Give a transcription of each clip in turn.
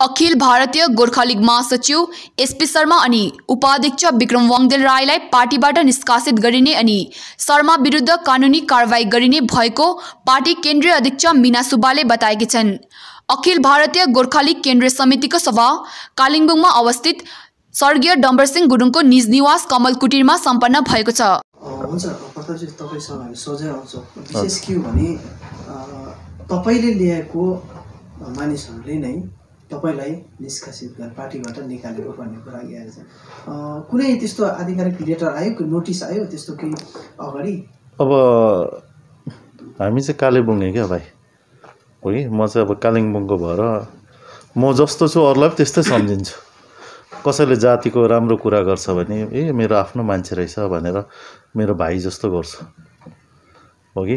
अखिल Bharatiya Gorkha league महासचिव SP Sharma अनि उपाध्यक्ष विक्रम वाङदेल राईलाई पार्टीबाट निष्कासित गरिने अनि शर्मा विरुद्ध कानुनी कारवाही गरिने भएको पार्टी केन्द्रीय अध्यक्ष मिना सुब्बाले बताएकी छन्। अखिल भारतीय गोर्खा लिग केन्द्रीय समितिको सभा कालिम्पोङमा अवस्थित स्वर्गीय डम्बरसिंह गुरुङको निज निवास कमल कुटीरमा सम्पन्न भएको छ। तपाईँले ल्याएको मानिसहरूले नै तपाईँलाई निष्कासित पार्टीबाट निकालेको भन्ने कुरा आएको छ। कुनै त्यस्तो आधिकारिक लेटर आयो नोटिस आयो त्यस्तो केही अगाडि? अब हामी चाहिँ कालेबुङे क्या भाइ। हो कि? म चाहिँ अब कालिम्पोङको भएर म जस्तो छु अरूलाई पनि त्यस्तै सम्झिन्छु। कसैले जातिको राम्रो कुरा गर्छ भने ए मेरो आफ्नो मान्छे रहेछ भनेर मेरो भाइ जस्तो गर्छु। हो कि?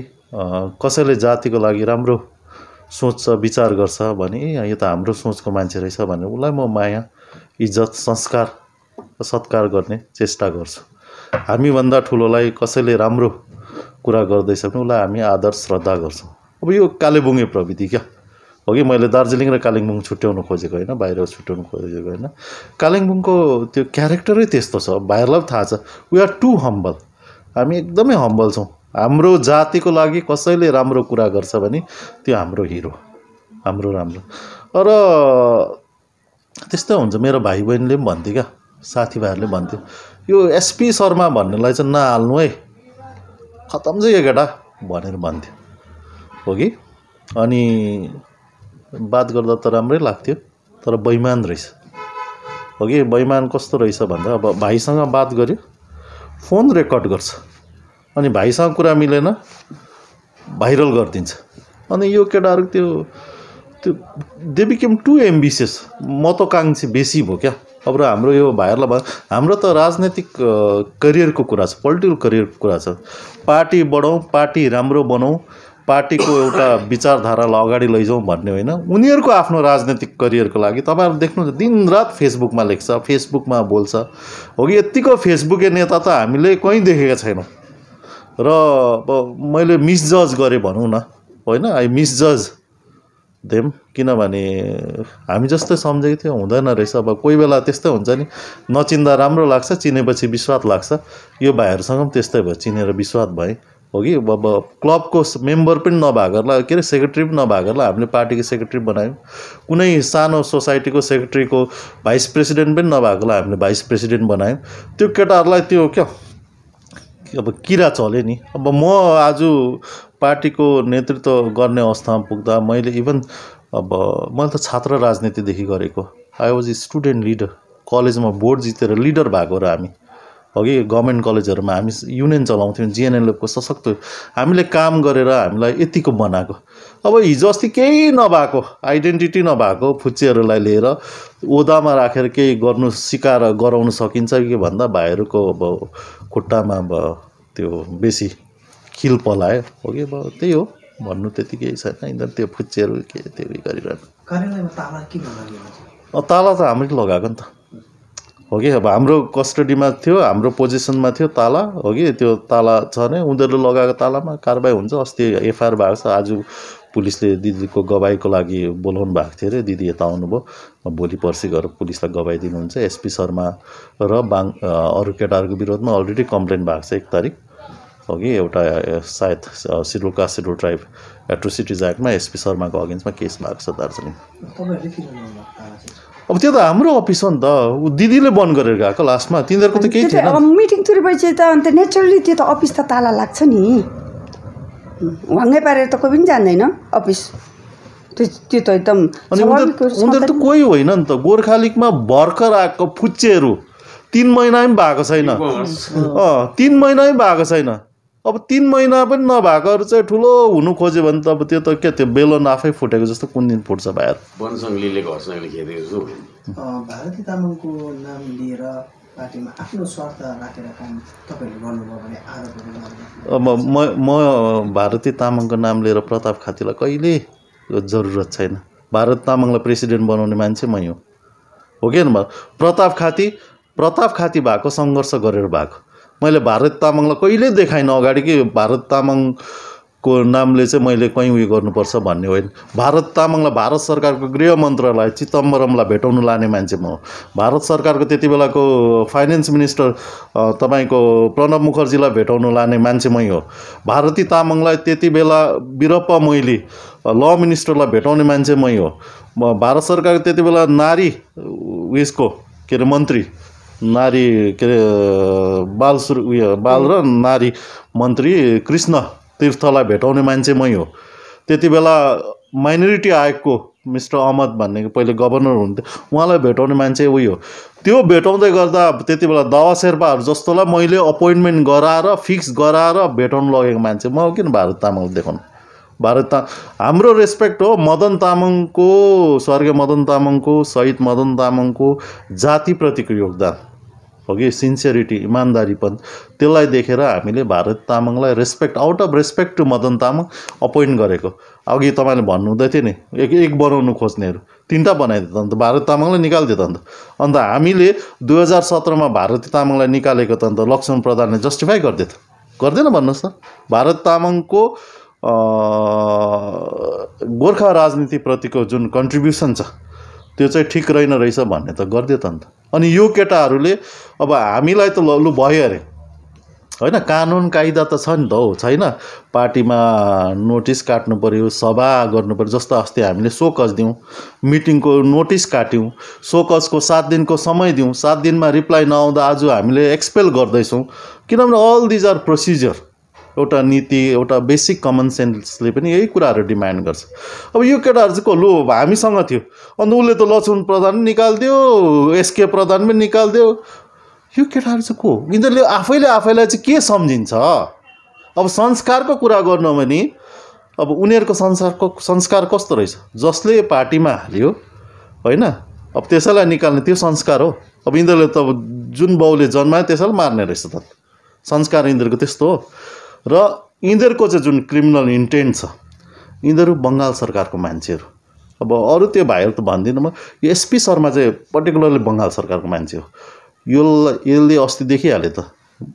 कसैले जातिको लागि राम्रो सोच्छ विचार गर्छ भने ए यो त हाम्रो सोचको मान्छे रहेछ भने उसलाई म माया इज्जत संस्कार सत्कार गर्ने चेष्टा गर्छु। हामीभन्दा ठुलोलाई कसैले राम्रो कुरा गर्दैछ भने उसलाई हामी आदर श्रद्धा गर्छौँ। अब यो कालेबुङे प्रविधि क्या? हो कि मैले दार्जिलिङ र कालिम्पोङ छुट्याउनु खोजेको होइन बाहिर छुट्याउनु खोजेको होइन। कालिम्पोङको त्यो क्यारेक्टरै त्यस्तो छ भाइहरूलाई पनि थाहा छ। वी आर टु हम्बल हामी एकदमै हम्बल छौँ। हाम्रो जातिको लागि कसैले राम्रो कुरा गर्छ भने त्यो हाम्रो हिरो हाम्रो राम्रो। र त्यस्तै हुन्छ मेरो भाइ बहिनीले पनि भन्थ्यो क्या साथीभाइहरूले भन्थ्यो यो एसपी शर्मा भन्नेलाई चाहिँ नहाल्नु है खतम चाहिँ यो केटा भनेर भन्थ्यो। हो कि? अनि बात गर्दा त राम्रै लाग्थ्यो तर बैमान रहेछ। हो कि? बैमान कस्तो रहेछ भन्दा अब भाइसँग बात गऱ्यो फोन रेकर्ड गर्छ। अनि भाइसँग कुरा मिलेन भाइरल गरिदिन्छ। अनि यो केटाहरू त्यो त्यो दे बिकेम टु एम्बिसियस महत्त्वकाङ्क्षी बेसी भयो क्या। अब र हाम्रो यो भाइहरूलाई भयो। हाम्रो त राजनैतिक करियरको कुरा छ पोलिटिकल करियरको कुरा छ। पार्टी बढाउँ पार्टी राम्रो बनाउँ पार्टीको एउटा विचारधारालाई अगाडि लैजाउँ भन्ने होइन। उनीहरूको आफ्नो राजनैतिक करियरको लागि तपाईँहरू देख्नुहुन्छ दिनरात फेसबुकमा लेख्छ फेसबुकमा बोल्छ। हो कि यत्तिको फेसबुके नेता त हामीले कहीँ देखेका छैनौँ। र अब मैले मिसजज गरेँ भनौँ न। होइन? आई मिसजज देम किनभने हामी जस्तै सम्झेको थियो हुँदैन रहेछ। अब कोही बेला त्यस्तै हुन्छ नि। नचिन्दा राम्रो लाग्छ चिनेपछि विश्वास लाग्छ। यो भाइहरूसँग पनि त्यस्तै भयो। चिनेर विश्वास भएँ। हो कि? अब क्लबको मेम्बर पनि नभएकोहरूलाई के अरे सेक्रेटरी पनि नभएकोहरूलाई हामीले पार्टीको सेक्रेटरी बनायौँ। कुनै सानो सोसाइटीको सेक्रेटरीको भाइस प्रेसिडेन्ट पनि नभएकोलाई हामीले भाइस प्रेसिडेन्ट बनायौँ। त्यो केटाहरूलाई त्यो क्या अब किरा चल्यो नि। अब म आज पार्टीको नेतृत्व गर्ने अवस्थामा पुग्दा मैले इभन अब मैले त छात्र राजनीतिदेखि गरेको। आई वाज स्टुडेन्ट लिडर कलेजमा बोर्ड जितेर लिडर भएको र हामी। अघि गभर्मेन्ट कलेजहरूमा हामी युनियन चलाउँथ्यौँ जिएनएलएफको सशक्त। हामीले काम गरेर हामीलाई यतिको बनाएको। अब हिजो अस्ति केही नभएको आइडेन्टिटी नभएको फुच्चेहरूलाई लिएर ओदामा राखेर केही गर्नु सिकाएर गराउनु सकिन्छ कि भन्दा भाइहरूको अब खुट्टामा अब त्यो बेसी खिल पलायो। हो कि? अब त्यही हो। भन्नु त्यति केही छैन। यिनीहरू त्यो फुच्चेहरू के त्यो उयो गरिरहनु। ताला त हामीले लगाएको नि त। हो कि? अब हाम्रो कस्टडीमा थियो हाम्रो पोजिसनमा थियो ताला हो कि? त्यो ताला छ भने उनीहरूले लगाएको तालामा कारवाही हुन्छ। अस्ति एफआइआर भएको छ आज पुलिसले दिदीको गवाईको लागि बोलाउनु भएको थियो अरे। दिदी यता आउनुभयो। भोलि पर्सि गएर पुलिसलाई गवाई दिनुहुन्छ। एसपी शर्मा र बाङ अरू केटाहरूको विरोधमा अलरेडी कम्प्लेन भएको छ एक तारिक। हो कि एउटा सायद schedule caste schedule tribe atrocities एक्टमा SP शर्माको अगेन्स्टमा केस भएको छ दार्जिलिङ। अब त्यो त हाम्रो अफिस हो नि त। ऊ दिदीले बन्द गरेर गएको लास्टमा। तिनीहरूको त केही थिएन। मिटिङ तुरेपछि त अन्त नेचुरली त्यो त अफिस त ताला लाग्छ नि। वाङ्गै पारेर त कोही पनि जान्दैन अफिस। त्यो त्यो त एकदम अनि उनीहरू त कोही होइन नि त। गोर्खा लिगमा भर्खर आएको फुच्चेहरू। तिन महिना पनि भएको छैन। अँ तिन महिना पनि भएको छैन। अब तिन महिना पनि नभएकोहरू चाहिँ ठुलो हुनु खोज्यो भने त अब त्यो त के त्यो बेलन आफै फुटेको जस्तो कुन दिन फुट्छ भाइहरू? वनसङ्घले घरसँगले खेदेको छु। अ, भारती तामाङको नाम लिएर पार्टीमा आफ्नो स्वार्थ राखेर काम तपाईँहरूले गर्नुभयो भने आरोपहरू अब म म भारती तामाङको नाम लिएर प्रताप खातीलाई कहिले जरुरत छैन। भारत तामाङलाई प्रेसिडेन्ट बनाउने मान्छे मै हो हो कि प्रताप खाती प्रताप खाती भएको सङ्घर्ष गरेर भएको। मैले भारत तामाङलाई कहिल्यै देखाइनँ अगाडि कि भारत तामाङ को नामले चाहिँ मैले कहीँ उयो गर्नुपर्छ भन्ने होइन। भारत तामाङलाई भारत सरकारको गृह मन्त्रालय चिदम्बरमलाई भेटाउनु लाने मान्छे म हो। भारत सरकारको त्यति बेलाको फाइनेन्स मिनिस्टर तपाईँको प्रणब मुखर्जीलाई भेटाउनु लाने मान्छे मै हो। भारती तामाङलाई त्यति बेला वीरप्पा मोइली ल मिनिस्टरलाई भेटाउने मान्छे मै हो। भारत सरकारको त्यति बेला नारी उयसको के अरे मन्त्री नारी के अरे बाल सुरु उयो बाल र नारी मन्त्री कृष्ण तीर्थलाई भेटाउने मान्छे मै हो। त्यति बेला माइनोरिटी आयोगको मिस्टर अहमद भन्ने पहिले गभर्नर हुनुहुन्थ्यो उहाँलाई भेटाउने मान्छे उयो हो। त्यो भेटाउँदै गर्दा त्यति बेला दावा शेर्पाहरू जस्तोलाई मैले अपोइन्टमेन्ट गराएर फिक्स गराएर भेटाउनु लगेको मान्छे म किन भारत तामाङ देखाउनु? भारत ता हाम्रो रेस्पेक्ट हो मदन तामाङको स्वर्गीय मदन तामाङको शहीद मदन तामाङको जातिप्रतिको योगदान। हो कि सिन्सियरिटी इमान्दारीपन त्यसलाई देखेर हामीले भारत तामाङलाई respect out of respect to Madan Tamang appoint गरेको। अघि तपाईँले भन्नुहुँदै थियो नि एक एक बनाउनु खोज्नेहरू। तिनवटा बनाइदियो त अन्त भारत तामाङलाई निकालिदियो त अन्त। अन्त हामीले दुई हजार सत्रमा भारती तामाङलाई निकालेको त अन्त लक्ष्मण प्रधानले जस्टिफाई गरिदियो त। गर्दैन भन्नुहोस् त। भारत तामाङको गोर्खा राजनीतिप्रतिको जुन कन्ट्रिब्युसन छ त्यो चाहिँ ठिक रहेन रहेछ भन्ने त गरिदियो त अन्त अनि यो केटाहरूले अब हामीलाई त ल भयो अरे। होइन कानुन कायदा त छ नि त हौ छैन। पार्टीमा नोटिस काट्नु पऱ्यो सभा गर्नु पऱ्यो जस्तो अस्ति हामीले सोकज दिउँ। मिटिङको नोटिस काट्यौँ। सोकजको सात दिनको समय दिउँ। सात दिनमा रिप्लाई नआउँदा आज हामीले एक्सपेल गर्दैछौँ। किनभने अल दिज आर प्रोसिजर एउटा नीति एउटा बेसिक कमन सेन्सले पनि यही कुराहरू डिमान्ड गर्छ। अब यो केटाहरू चाहिँ को लु हामीसँग थियो। अन्त उसले त लक्ष्मण प्रधान पनि निकालिदियो एसके प्रधान पनि निकालिदियो। यो केटाहरू चाहिँ को यिनीहरूले आफैले आफैलाई चाहिँ के सम्झिन्छ? अब संस्कारको कुरा गर्नु भने अब उनीहरूको संसारको संस्कार कस्तो रहेछ? जसले पार्टीमा हाल्यो होइन? अब त्यसैलाई निकाल्ने त्यो संस्कार हो। अब यिनीहरूले त अब जुन बाउले जन्मायो त्यसैलाई मार्ने रहेछ त। संस्कार यिनीहरूको त्यस्तो हो। र यिनीहरूको चाहिँ जुन क्रिमिनल इन्टेन्ट छ यिनीहरू बङ्गाल सरकारको मान्छेहरू। अब अरू त्यो भाइहरू त भन्दिनँ म यो एसपी शर्मा चाहिँ पर्टिकुलरली बङ्गाल सरकारको मान्छे हो। यो यसले अस्ति देखिहाल्यो त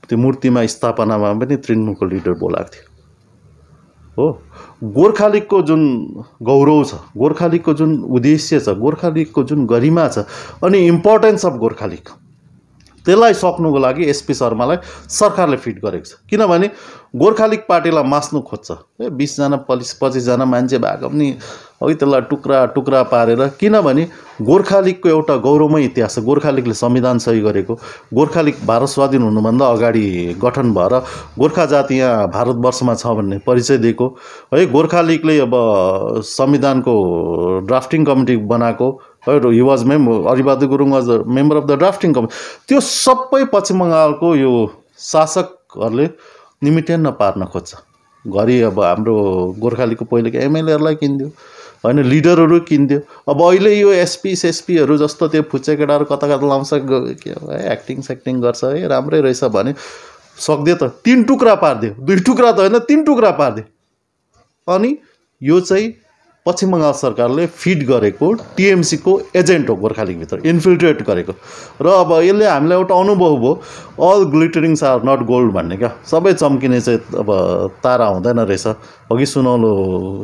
त्यो मूर्तिमा स्थापनामा पनि तृणमूलको लिडर बोलाएको थियो। हो गोर्खा जुन गौरव छ गोर्खा जुन उद्देश्य छ गोर्खा जुन गरिमा छ अनि इम्पोर्टेन्स अफ गोर्खा त्यसलाई सक्नुको लागि एसपी शर्मालाई सरकारले फिट गरेको छ। किनभने गोर्खा लिग पार्टीलाई मास्नु खोज्छ। ए बिसजना पलिस पच्चिसजना मान्छे भएको पनि है त्यसलाई टुक्रा टुक्रा पारेर किनभने गोर्खा लिगको एउटा गौरवमय इतिहास छ। गोर्खा लिगले संविधान सही गरेको गोर्खा लिग भारत स्वाधीन हुनुभन्दा अगाडि गठन भएर गोर्खा जाति यहाँ भारतवर्षमा छ भन्ने परिचय दिएको। है गोर्खा लिगले अब संविधानको ड्राफ्टिङ कमिटी बनाएको है he was ma'am Aribahadur Gurung was the member of the drafting committee त्यो सबै पश्चिम बङ्गालको यो शासकहरूले निमिटेन पार्न खोज्छ। घरि अब हाम्रो गोर्खालीको पहिलेको एमएलएहरूलाई किनिदियो होइन लिडरहरू किनिदियो। अब अहिले यो एसपी सेसपीहरू जस्तो त्यो फुच्चे केटाहरू कता कता लाउँछ के है एक्टिङ सेक्टिङ गर्छ है राम्रै रहेछ भने सक्दियो त। तिन टुक्रा पारिदियो। दुई टुक्रा त होइन तिन टुक्रा पारिदियो। अनि यो चाहिँ पश्चिम बङ्गाल सरकारले फिड गरेको टिएमसीको एजेन्ट हो गोर्खा लिगभित्र इन्फिल्ट्रेट गरेको। र अब यसले हामीलाई एउटा अनुभव भयो all glitterings are not gold भन्ने क्या। सबै चम्किने चाहिँ अब तारा हुँदैन रहेछ। अघि सुनौलो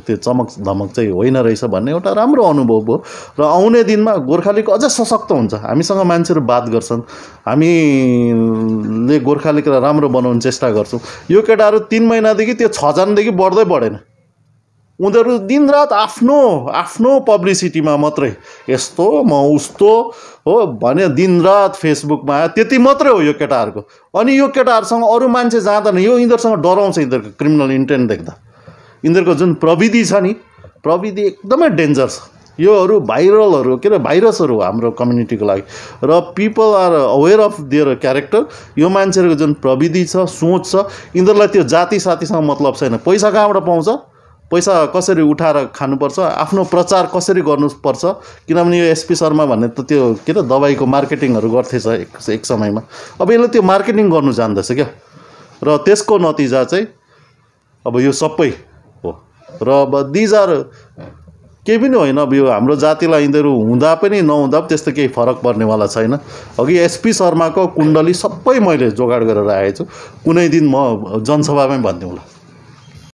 त्यो चमक धमक चाहिँ होइन रहेछ भन्ने एउटा राम्रो अनुभव भयो र आउने दिनमा गोर्खा लिग अझ सशक्त हुन्छ। हामीसँग मान्छेहरू बात गर्छन्। हामीले गोर्खा लिगलाई राम्रो बनाउने चेष्टा गर्छौँ। यो केटाहरू तिन महिनादेखि त्यो छजनादेखि बढ्दै बढेन। उनीहरू दिनरात आफ्नो आफ्नो पब्लिसिटीमा मात्रै यस्तो म उस्तो हो भने दिनरात फेसबुकमा आयो त्यति मात्रै हो यो केटाहरूको। अनि यो केटाहरूसँग अरू मान्छे जाँदैन यो यिनीहरूसँग डराउँछ यिनीहरूको क्रिमिनल इन्टेन्ट देख्दा। यिनीहरूको जुन प्रविधि छ नि प्रविधि एकदमै डेन्जर छ। योहरू भाइरलहरू के अरे भाइरसहरू हो हाम्रो कम्युनिटीको लागि। र people are aware of their character यो मान्छेहरूको जुन प्रविधि छ सोच छ यिनीहरूलाई त्यो जाति साथीसँग मतलब छैन। पैसा कहाँबाट पाउँछ? पैसा कसरी उठाएर खानुपर्छ आफ्नो प्रचार कसरी गर्नुपर्छ किनभने यो एसपी शर्मा भन्ने त त्यो के अरे दबाईको मार्केटिङहरू गर्थेछ एक एक समयमा। अब यसले त्यो मार्केटिङ गर्नु जान्दछ क्या। र त्यसको नतिजा चाहिँ अब यो सबै हो। र अब दिज आर केही पनि होइन अब यो हाम्रो जातिलाई यिनीहरू हुँदा पनि नहुँदा पनि त्यस्तो केही फरक पर्नेवाला छैन। अघि एसपी शर्माको कुण्डली सबै मैले जोगाड गरेर आएछु कुनै दिन म जनसभामै भनिदिउँला